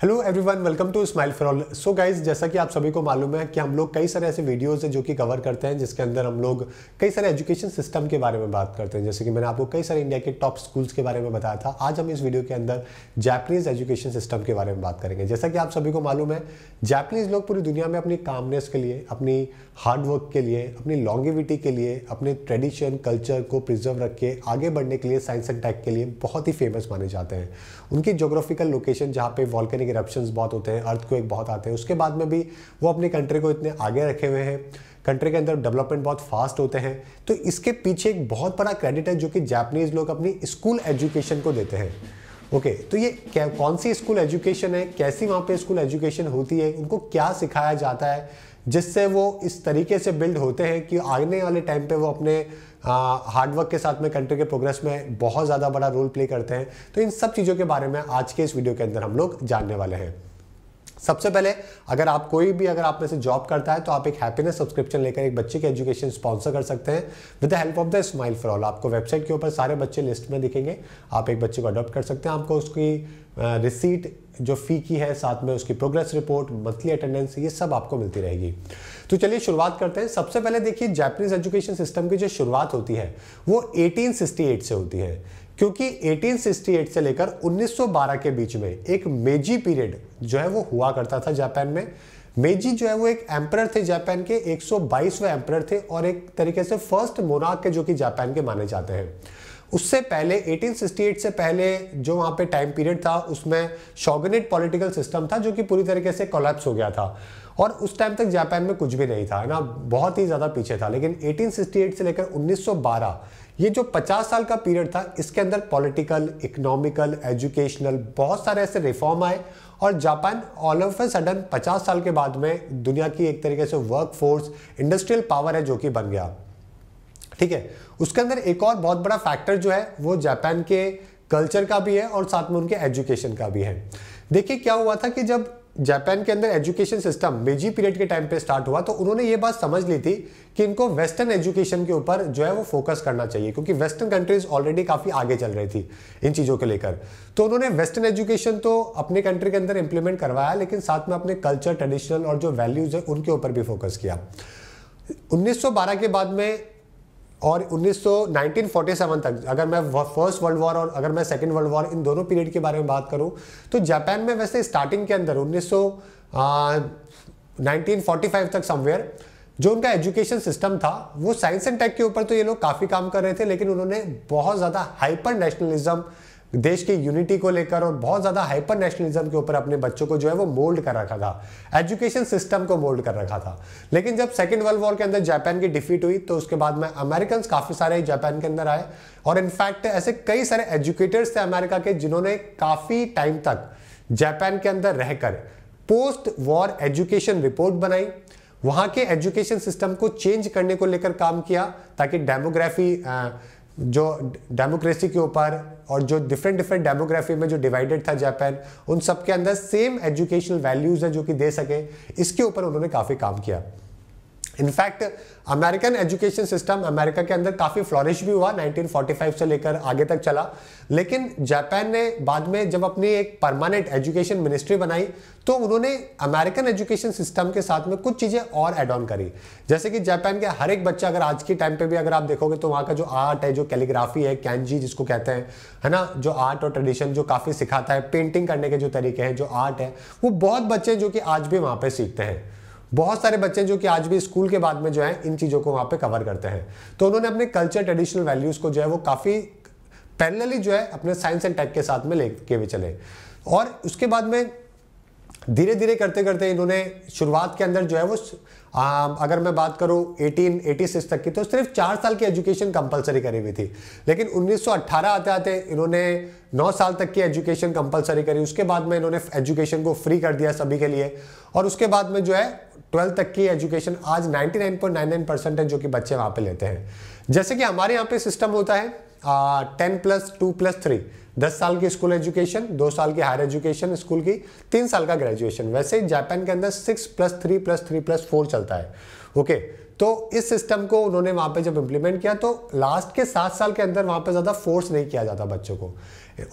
Hello everyone welcome to smile for all so guys जैसा कि आप सभी को मालूम है कि हम लोग कई सारे ऐसे वीडियोस हैं जो कि कवर करते हैं, जिसके अंदर हम लोग कई सारे एजुकेशन सिस्टम के बारे में बात करते हैं। जैसे कि मैंने आपको कई सारे इंडिया के टॉप स्कूल्स के बारे में बताया था। आज हम इस वीडियो के अंदर जैपनीज एजुकेशन सिस्टम के बारे में बात करेंगे। जैसा कि आप सभी को मालूम है जैपनीज लोग पूरी दुनिया में अपनी कामनेस के लिए, अपनी हार्डवर्क के लिए, अपनी लॉन्गिविटी के लिए, अपने ट्रेडिशन कल्चर को प्रिजर्व रख के आगे बढ़ने के लिए साइंस एंड टेक के लिए बहुत ही फ़ेमस माने जाते हैं। उनकी जोग्राफिकल लोकेशन जहाँ पे वॉल्केनिक इरप्शन बहुत होते हैं अर्थ को बहुत आते हैं। उसके बाद में भी वो अपनी कंट्री को इतने आगे रखे हुए हैं। कंट्री के अंदर डेवलपमेंट बहुत फास्ट होते हैं। तो इसके पीछे एक बहुत बड़ा क्रेडिट है जो कि जापानीज लोग अपनी स्कूल एजुकेशन को देते हैं। ओके okay, तो ये क्या कौन सी स्कूल एजुकेशन है? कैसी वहाँ पे स्कूल एजुकेशन होती है? उनको क्या सिखाया जाता है? जिससे वो इस तरीके से बिल्ड होते हैं कि आने वाले टाइम पे वो अपने हार्डवर्क के साथ में कंट्री के प्रोग्रेस में बहुत ज़्यादा बड़ा रोल प्ले करते हैं। तो इन सब चीज़ों के बारे में आज के इस वीडियो के अंदर हम लोग जानने वाले हैं। सबसे पहले, अगर आप कोई भी, अगर आप में से जॉब करता है तो आप एक हैप्पीनेस सब्सक्रिप्शन लेकर एक बच्चे के एजुकेशन स्पॉन्सर कर सकते हैं। With the help of the smile for all आपको वेबसाइट के ऊपर सारे बच्चे लिस्ट में दिखेंगे। आप एक बच्चे को अडॉप्ट कर सकते हैं। आपको उसकी रिसीट जो फ़ी की है, साथ में उसकी प्रोग्रेस रिपोर्ट मंथली अटेंडेंस ये सब आपको मिलती रहेगी। तो चलिए शुरुआत करते हैं। सबसे पहले देखिए जैपनीज एजुकेशन सिस्टम की जो शुरुआत होती है, वो 1868 से होती है। क्योंकि 1868 से लेकर 1912 के बीच में एक मेजी पीरियड जो है वो हुआ करता था जापान में। मेजी जो है वो एक एम्पर थे जापान के 122वें एम्पर थे और एक तरीके से फ़र्स्ट मोनार्क के जो कि जापान के माने जाते हैं। उससे पहले 1868 से पहले जो वहाँ पे टाइम पीरियड था, उसमें शॉगनेट पॉलिटिकल सिस्टम था जो कि पूरी तरीके से कोलैप्स हो गया था। और उस टाइम तक जापान में कुछ भी नहीं था। ना, बहुत ही ज़्यादा पीछे था, लेकिन 1868 से लेकर 1912 ये जो 50 साल का पीरियड था, इसके अंदर पॉलिटिकल, इकोनॉमिकल, एजुकेशनल बहुत सारे ऐसे रिफॉर्म आए और Japan all of a sudden 50 साल के बाद में दुनिया की एक तरीके से वर्क फोर्स इंडस्ट्रियल पावर है जो कि बन गया। ठीक है? उसके अंदर एक और बहुत बड़ा फैक्टर जो है, वो जापान के कल्चर का भी है और साथ में उनके एजुकेशन का भी है। देखिए क्या हुआ था कि जब जापान के अंदर एजुकेशन सिस्टम मेजी पीरियड के टाइम पे स्टार्ट हुआ तो उन्होंने ये बात समझ ली थी कि इनको वेस्टर्न एजुकेशन के ऊपर जो है वो फोकस करना चाहिए, क्योंकि वेस्टर्न कंट्रीज़ ऑलरेडी काफ़ी आगे चल रही थी इन चीज़ों को लेकर। तो उन्होंने वेस्टर्न एजुकेशन तो अपने कंट्री के अंदर इंप्लीमेंट करवाया, लेकिन साथ में अपने कल्चर ट्रेडिशनल और जो वैल्यूज़ है, उनके ऊपर भी फोकस किया। 1912 के बाद में और 1947 तक, अगर मैं फ़र्स्ट वर्ल्ड वॉर और अगर मैं सेकेंड वर्ल्ड वॉर इन दोनों पीरियड के बारे में बात करूँ तो जापान में वैसे स्टार्टिंग के अंदर 1900 1945 तक समवेयर जो उनका एजुकेशन सिस्टम था, वो साइंस एंड टेक के ऊपर तो ये लोग काफ़ी काम कर रहे थे, लेकिन उन्होंने बहुत ज़्यादा हाइपर नेशनलिज्म देश की यूनिटी को लेकर और बहुत ज़्यादा हाइपर नेशनलिज्म के ऊपर अपने बच्चों को जो है वो मोल्ड कर रखा था। एजुकेशन सिस्टम को मोल्ड कर रखा था। लेकिन जब सेकेंड वर्ल्ड वॉर के अंदर जापान की डिफीट हुई तो उसके बाद में अमेरिकन काफ़ी सारे जापान के अंदर आए। और इनफैक्ट ऐसे कई सारे एजुकेटर्स थे अमेरिका के, जिन्होंने काफ़ी टाइम तक जापान के अंदर रहकर पोस्ट वॉर एजुकेशन रिपोर्ट बनाई। वहाँ के एजुकेशन सिस्टम को चेंज करने को लेकर काम किया, ताकि डेमोग्राफी जो डेमोक्रेसी के ऊपर और जो डिफरेंट डिफरेंट डेमोग्राफी में जो डिवाइडेड था जापान उन सब के अंदर सेम एजुकेशनल वैल्यूज़ है जो कि दे सके। इसके ऊपर उन्होंने काफ़ी काम किया। In fact American education system America के अंदर काफ़ी फ्लॉरिश भी हुआ 1945 से लेकर आगे तक चला। लेकिन जापान ने बाद में जब अपनी एक परमानेंट एजुकेशन मिनिस्ट्री बनाई तो उन्होंने अमेरिकन एजुकेशन सिस्टम के साथ में कुछ चीज़ें और एड ऑन करी। जैसे कि जापान के हर एक बच्चा अगर आज के टाइम पे भी अगर आप देखोगे तो वहाँ का जो आर्ट है, जो कैलीग्राफी है कैंजी जिसको कहते हैं, है ना? जो आर्ट और ट्रेडिशन जो काफ़ी सिखाता है पेंटिंग करने के जो तरीके हैं, जो आर्ट है, वो बहुत बच्चे जो कि आज भी वहाँ पर सीखते हैं। बहुत सारे बच्चे जो कि आज भी स्कूल के बाद में जो है इन चीज़ों को वहाँ पे कवर करते हैं। तो उन्होंने अपने कल्चर ट्रेडिशनल वैल्यूज़ को जो है वो काफ़ी पैरेलली जो है अपने साइंस एंड टेक के साथ में लेके भी चले। और उसके बाद में धीरे धीरे करते करते इन्होंने शुरुआत के अंदर जो है वो आ, अगर मैं बात करूँ 1886 तक की तो सिर्फ़ चार साल की एजुकेशन कंपलसरी करी हुई थी। लेकिन 1918 आते आते इन्होंने नौ साल तक की एजुकेशन कंपलसरी करी। उसके बाद में इन्होंने एजुकेशन को फ्री कर दिया सभी के लिए। और उसके बाद में जो है ट्वेल्थ तक की एजुकेशन आज 99.99 परसेंट है जो कि बच्चे वहाँ पे लेते हैं। जैसे कि हमारे यहाँ पे सिस्टम होता है ten plus, two plus, three. दस साल की स्कूल एजुकेशन, दो साल की हायर एजुकेशन स्कूल की, तीन साल का ग्रेजुएशन। वैसे जापान के अंदर six plus, three plus three plus, four चलता है। ओके तो इस सिस्टम को उन्होंने वहाँ पे जब इंप्लीमेंट किया तो लास्ट के सात साल के अंदर वहाँ पे ज़्यादा फोर्स नहीं किया जाता बच्चों को।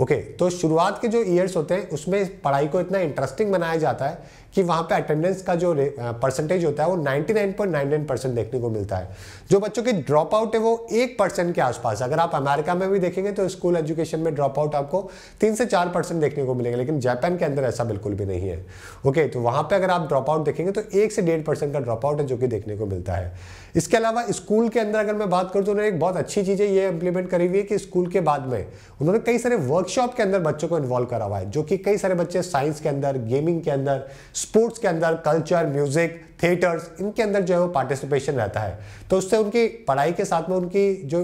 ओके okay, तो शुरुआत के जो ईयर्स होते हैं उसमें पढ़ाई को इतना इंटरेस्टिंग बनाया जाता है कि वहाँ पे अटेंडेंस का जो परसेंटेज होता है वो 99.99 परसेंट देखने को मिलता है। जो बच्चों के ड्रॉप आउट है वो एक परसेंट के आसपास अगर आप अमेरिका में भी देखेंगे तो स्कूल एजुकेशन में ड्रॉप आउट आपको तीन से चार परसेंट देखने को मिलेगा लेकिन जापान के अंदर ऐसा बिल्कुल भी नहीं है। ओके तो वहाँ पर अगर आप ड्रॉप आउट देखेंगे तो एक से डेढ़ का ड्रॉप आउट है जो कि देखने को मिलता है। इसके अलावा स्कूल के अंदर अगर मैं बात करूँ तो उन्होंने एक बहुत अच्छी चीज़ें ये इम्प्लीमेंट करी हुई है कि स्कूल के बाद में उन्होंने कई सारे वर्कशॉप के अंदर बच्चों को इन्वॉल्व करा हुआ है, जो कि कई सारे बच्चे साइंस के अंदर गेमिंग के अंदर स्पोर्ट्स के अंदर कल्चर म्यूज़िक थिएटर्स इनके अंदर जो है वो पार्टिसिपेशन रहता है। तो उससे उनकी पढ़ाई के साथ में उनकी जो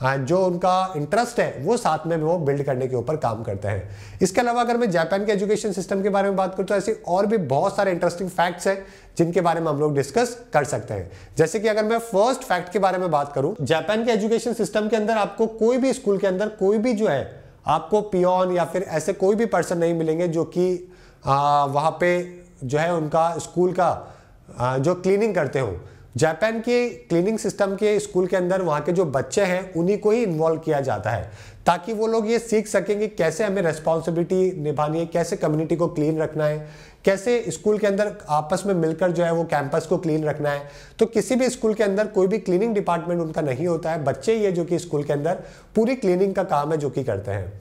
जो उनका इंटरेस्ट है वो साथ में वो बिल्ड करने के ऊपर काम करते हैं। इसके अलावा अगर मैं जापान के एजुकेशन सिस्टम के बारे में बात करूँ तो ऐसे और भी बहुत सारे इंटरेस्टिंग फैक्ट्स हैं जिनके बारे में हम लोग डिस्कस कर सकते हैं। जैसे कि अगर मैं फ़र्स्ट फैक्ट के बारे में बात करूँ जापान के एजुकेशन सिस्टम के अंदर आपको कोई भी स्कूल के अंदर कोई भी जो है आपको पियोन या फिर ऐसे कोई भी पर्सन नहीं मिलेंगे जो कि वहाँ पे जो है उनका स्कूल का आ, जो क्लीनिंग करते हो। जापान के क्लीनिंग सिस्टम के स्कूल के अंदर वहाँ के जो बच्चे हैं, उन्हीं को ही इन्वॉल्व किया जाता है, ताकि वो लोग ये सीख सकें कि कैसे हमें रेस्पॉन्सिबिलिटी निभानी है, कैसे कम्युनिटी को क्लीन रखना है, कैसे स्कूल के अंदर आपस में मिलकर जो है वो कैंपस को क्लीन रखना है। तो किसी भी स्कूल के अंदर कोई भी क्लीनिंग डिपार्टमेंट उनका नहीं होता है, बच्चे ही है जो कि स्कूल के अंदर पूरी क्लीनिंग का काम है जो कि करते हैं।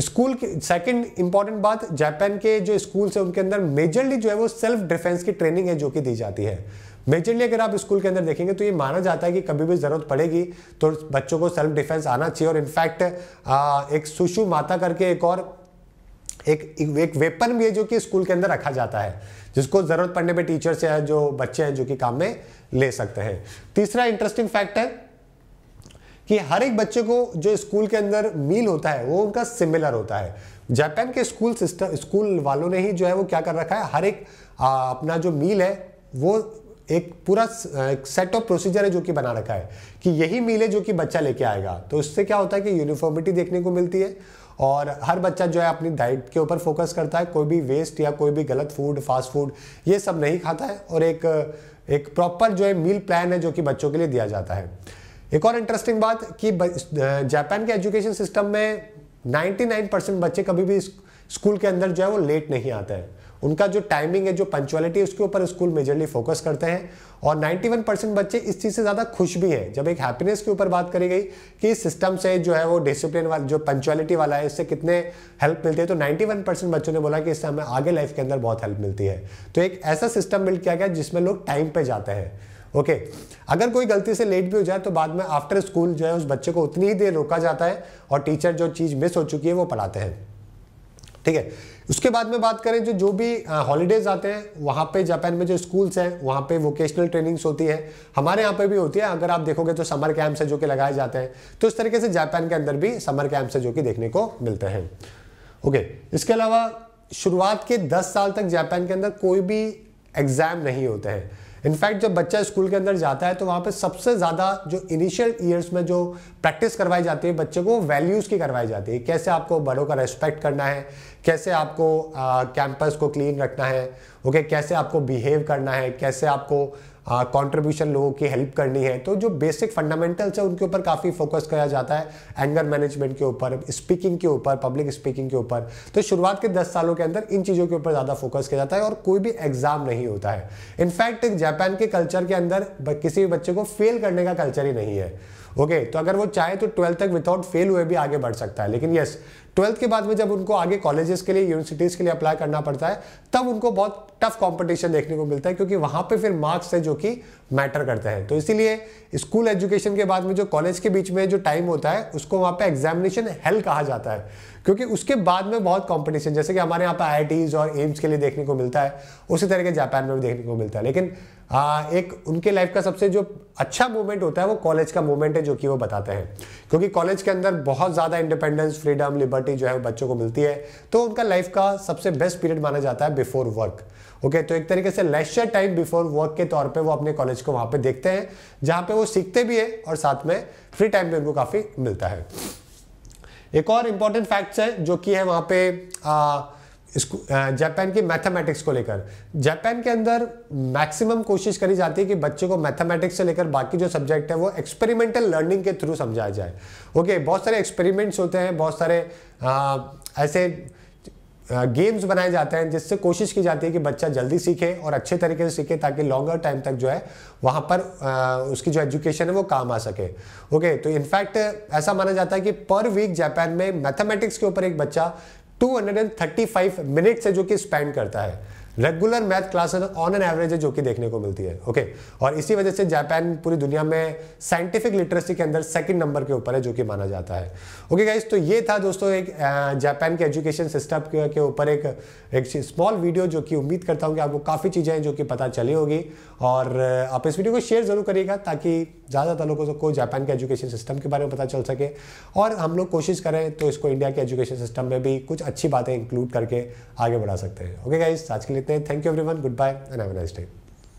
स्कूल के सेकंड इंपॉर्टेंट बात, जापान के जो स्कूल्स है उनके अंदर मेजरली जो है वो सेल्फ डिफेंस की ट्रेनिंग है जो कि दी जाती है। मेजरली अगर आप स्कूल के अंदर देखेंगे तो ये माना जाता है कि कभी भी ज़रूरत पड़ेगी तो बच्चों को सेल्फ डिफेंस आना चाहिए और इनफैक्ट एक सुशु माता करके एक और एक एक वेपन भी है जो कि स्कूल के अंदर रखा जाता है जिसको ज़रूरत पड़ने पे टीचर्स या जो बच्चे हैं जो कि काम में ले सकते हैं। तीसरा इंटरेस्टिंग फैक्ट है कि हर एक बच्चे को जो स्कूल के अंदर मील होता है वो उनका सिमिलर होता है। जापान के स्कूल सिस्टम स्कूल वालों ने ही जो है वो क्या कर रखा है? हर एक आ, अपना जो मील है वो एक पूरा सेट ऑफ़ प्रोसीजर है जो कि बना रखा है कि यही मील है जो कि बच्चा लेके आएगा। तो इससे क्या होता है कि यूनिफॉर्मिटी देखने को मिलती है और हर बच्चा जो है अपनी डाइट के ऊपर फोकस करता है, कोई भी वेस्ट या कोई भी गलत फ़ूड फास्ट फ़ूड ये सब नहीं खाता है और एक एक प्रॉपर जो है मील प्लान है जो कि बच्चों के लिए दिया जाता है। एक और इंटरेस्टिंग बात कि जापान के एजुकेशन सिस्टम में 99 परसेंट बच्चे कभी भी स्कूल के अंदर जो है वो लेट नहीं आते हैं। उनका जो टाइमिंग है, जो पंचुअलिटी है, उसके ऊपर स्कूल मेजरली फोकस करते हैं। और 91 परसेंट बच्चे इस चीज़ से ज़्यादा खुश भी हैं। जब एक हैप्पीनेस के ऊपर बात करी गई कि सिस्टम से जो है वो डिसिप्लिन वाला, जो पंचुअलिटी वाला है, इससे कितने हेल्प मिलती है तो 91 परसेंट बच्चों ने बोला कि इससे हमें आगे लाइफ के अंदर बहुत हेल्प मिलती है। तो एक ऐसा सिस्टम बिल्ड किया गया जिसमें लोग टाइम पर जाते हैं। Okay okay. अगर कोई गलती से लेट भी हो जाए तो बाद में आफ्टर स्कूल जो है उस बच्चे को उतनी ही देर रोका जाता है और टीचर जो चीज़ मिस हो चुकी है, वो पढ़ाते हैं। ठीक है? उसके बाद में बात करें जो जो भी हॉलीडेज आते हैं, वहाँ पे जापान में जो स्कूल्स हैं, वहाँ पे वोकेशनल ट्रेनिंग्स होती है। हमारे यहाँ पे भी होती है, अगर आप देखोगे तो समर कैंप्स है जो कि लगाए जाते हैं। तो इस तरीके से जापान के अंदर भी समर कैंप्स है जो कि देखने को मिलते हैं। ओके, इसके अलावा शुरुआत के दस साल तक जापान के अंदर कोई भी एग्ज़ाम नहीं होते हैं। इनफैक्ट जब बच्चा स्कूल के अंदर जाता है तो वहाँ पे सबसे ज़्यादा जो इनिशियल ईयर्स में जो प्रैक्टिस करवाई जाती है बच्चे को वैल्यूज़ की करवाई जाती है। कैसे आपको बड़ों का रेस्पेक्ट करना है कैसे आपको कैंपस को क्लीन रखना है ओके okay, कैसे आपको बिहेव करना है कैसे आपको कंट्रीब्यूशन लोगों की हेल्प करनी है। तो जो बेसिक फंडामेंटल्स है, उनके ऊपर काफ़ी फोकस किया जाता है एंगर मैनेजमेंट के ऊपर स्पीकिंग के ऊपर पब्लिक स्पीकिंग के ऊपर। तो शुरुआत के दस सालों के अंदर इन चीज़ों के ऊपर ज़्यादा फोकस किया जाता है और कोई भी एग्ज़ाम नहीं होता है। इनफैक्ट जापान के कल्चर के अंदर किसी भी बच्चे को फेल करने का कल्चर ही नहीं है। ओके तो अगर वो चाहे तो ट्वेल्थ तक विदाउट फेल हुए भी आगे बढ़ सकता है। लेकिन यस ट्वेल्थ के बाद में जब उनको आगे कॉलेजेस के लिए यूनिवर्सिटीज़ के लिए अप्लाई करना पड़ता है, तब उनको बहुत टफ कंपटीशन देखने को मिलता है, क्योंकि वहाँ पे फिर मार्क्स है जो कि मैटर करते हैं। तो इसीलिए स्कूल एजुकेशन के बाद में जो कॉलेज के बीच में जो टाइम होता है, उसको वहाँ पे एग्जामिनेशन हेल कहा जाता है। क्योंकि उसके बाद में बहुत कंपटीशन जैसे कि हमारे यहाँ पे आई और एम्स के लिए देखने को मिलता है, उसी तरह के जापान में भी देखने को मिलता है। लेकिन आ, एक उनके लाइफ का सबसे जो अच्छा मोमेंट होता है वो कॉलेज का मोमेंट है जो कि वो बताते हैं। क्योंकि कॉलेज के अंदर बहुत ज़्यादा इंडिपेंडेंस फ्रीडम लिबर्टी जो है बच्चों को मिलती है। तो उनका लाइफ का सबसे बेस्ट पीरियड माना जाता है बिफोर वर्क ओके तो एक तरीके से लेक्चर टाइम बिफोर वर्क के तौर पे वो अपने कॉलेज को वहाँ पे देखते हैं जहाँ पे वो सीखते भी है और साथ में फ्री टाइम भी उनको काफ़ी मिलता है। एक और इंपॉर्टेंट फैक्ट्स है जो कि है वहाँ पे आ, जापान की मैथमेटिक्स को लेकर। जापान के अंदर मैक्सिमम कोशिश करी जाती है कि बच्चे को मैथमेटिक्स से लेकर बाकी जो सब्जेक्ट है वो एक्सपेरिमेंटल लर्निंग के थ्रू समझाया जाए। ओके बहुत सारे एक्सपेरिमेंट्स होते हैं बहुत सारे आ, ऐसे गेम्स बनाए जाते हैं जिससे कोशिश की जाती है कि बच्चा जल्दी सीखे और अच्छे तरीके से सीखे ताकि लॉन्गर टाइम तक जो है वहाँ पर आ, उसकी जो एजुकेशन है वो काम आ सके। ओके तो इनफैक्ट ऐसा माना जाता है कि पर वीक जापान में मैथमेटिक्स के ऊपर एक बच्चा 235 मिनट से जो कि स्पेंड करता है। Regular math classes on an average है जो कि देखने को मिलती है ओके और इसी वजह से जापान पूरी दुनिया में साइंटिफिक लिटरेसी के अंदर सेकंड नंबर के ऊपर है जो कि माना जाता है। ओके गाइस तो ये था दोस्तों एक जापान के एजुकेशन सिस्टम के ऊपर एक एक स्मॉल वीडियो जो कि उम्मीद करता हूँ कि आपको काफ़ी चीज़ें हैं जो कि पता चली होगी। और आप इस वीडियो को शेयर ज़रूर करिएगा ताकि ज़्यादातर लोगों को जापान के एजुकेशन सिस्टम के बारे में पता चल सके। और हम लोग कोशिश करें तो इसको इंडिया के एजुकेशन सिस्टम में भी कुछ अच्छी बातें इंक्लूड करके आगे बढ़ा सकते हैं। ओके गाइस आज के लिए इतने thank you everyone goodbye and have a nice day